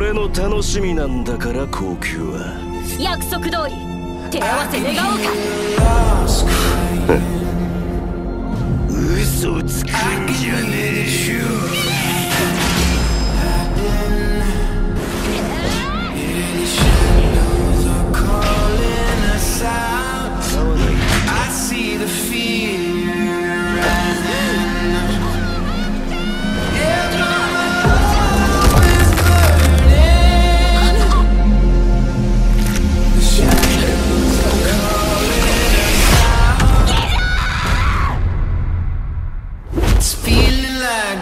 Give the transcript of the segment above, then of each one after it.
俺の楽しみなんだから高級は。約束通り。手合わせ願おうか。嘘つくんじゃねえ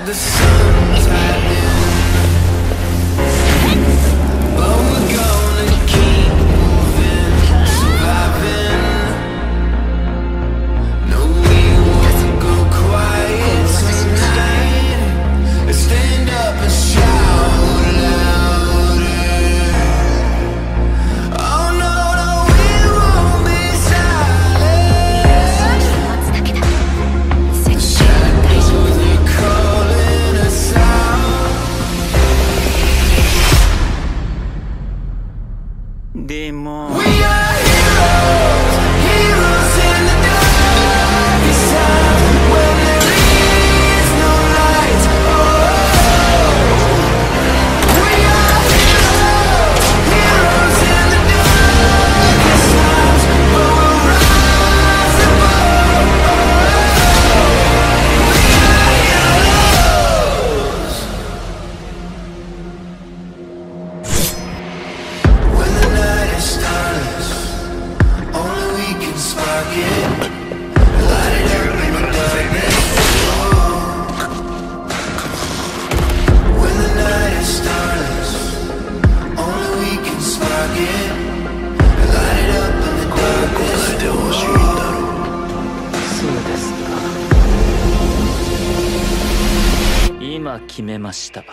the sun. demon. We are 決めました。